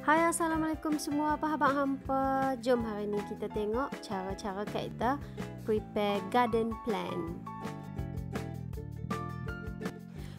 Hai Assalamualaikum semua. Apa khabar hampa? Jom hari ni kita tengok cara-cara kita prepare garden plan.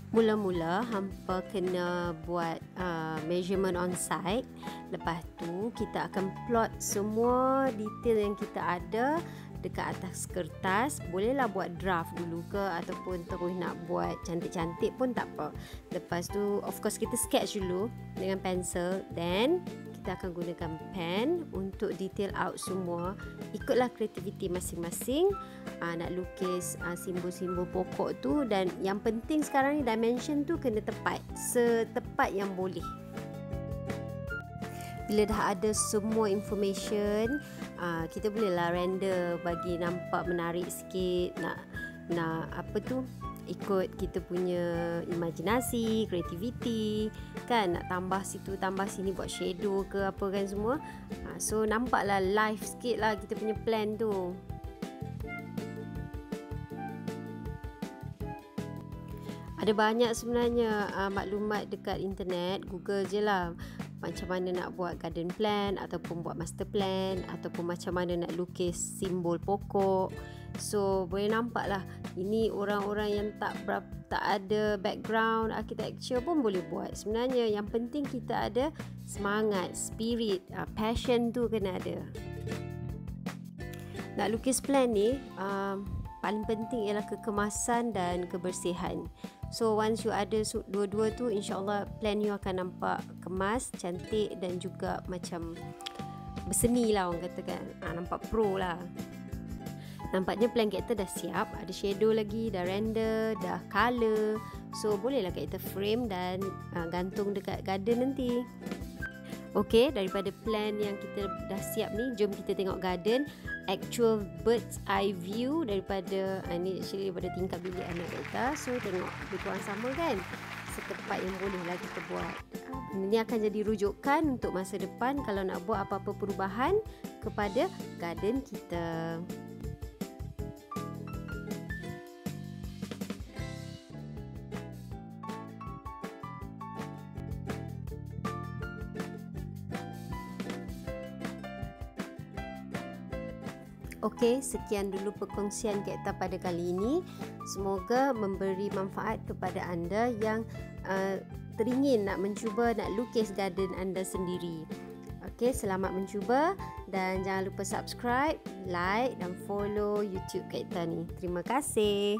Mula-mula hampa kena buat uh, measurement on site. Lepas tu kita akan plot semua detail yang kita ada dekat atas kertas bolehlah buat draft dulu ke ataupun terus nak buat cantik-cantik pun tak apa. Lepas tu of course kita sketch dulu dengan pencil then kita akan gunakan pen untuk detail out semua. Ikutlah kreativiti masing-masing aa, ah, nak lukis aa, ah, simbol-simbol pokok tu dan yang penting sekarang ni dimension tu kena tepat setepat yang boleh bila dah ada semua information uh, kita bolehlah render bagi nampak menarik sikit nak nak apa tu ikut kita punya imajinasi, kreativiti kan? Nak tambah situ tambah sini buat shadow ke apa kan semua. Uh, so nampaklah live sikit lah kita punya plan tu. Ada banyak sebenarnya uh, maklumat dekat internet google je lah macam mana nak buat garden plan ataupun buat master plan ataupun macam mana nak lukis simbol pokok. So boleh nampak lah ini orang-orang yang tak berapa, tak ada background architecture pun boleh buat. Sebenarnya yang penting kita ada semangat spirit uh, passion tu kena ada. Nak lukis plan ni uh, paling penting ialah kekemasan dan kebersihan So once you ada dua-dua tu insyaAllah plan you akan nampak kemas, cantik dan juga macam berseni lah orang kata kan ha, Nampak pro lah. Nampaknya plan kita dah siap. Ada shadow lagi, dah render, dah colour. So bolehlah kita frame dan uh, gantung dekat garden nanti. Okey, daripada plan yang kita dah siap ni, jom kita tengok garden actual bird's eye view daripada uh, ni actually daripada tingkap bilik anak kita. So tengok lebih kurang sama kan? Setepat yang boleh lah kita buat. Ini akan jadi rujukan untuk masa depan kalau nak buat apa-apa perubahan kepada garden kita. Okey, sekian dulu perkongsian kita pada kali ini. Semoga memberi manfaat kepada anda yang uh, teringin nak mencuba nak lukis garden anda sendiri. Okey, selamat mencuba dan jangan lupa subscribe, like dan follow YouTube kita ni. Terima kasih.